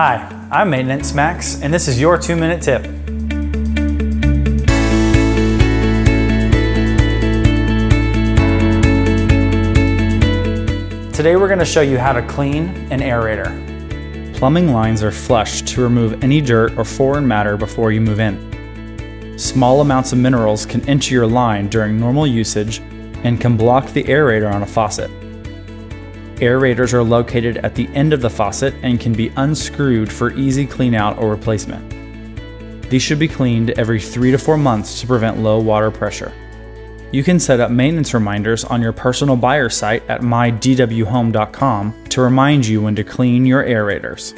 Hi, I'm Maintenance Max, and this is your two minute tip. Today we're going to show you how to clean an aerator. Plumbing lines are flushed to remove any dirt or foreign matter before you move in. Small amounts of minerals can enter your line during normal usage and can block the aerator on a faucet. Aerators are located at the end of the faucet and can be unscrewed for easy clean out or replacement. These should be cleaned every 3 to 4 months to prevent low water pressure. You can set up maintenance reminders on your personal buyer site at mydwhome.com to remind you when to clean your aerators.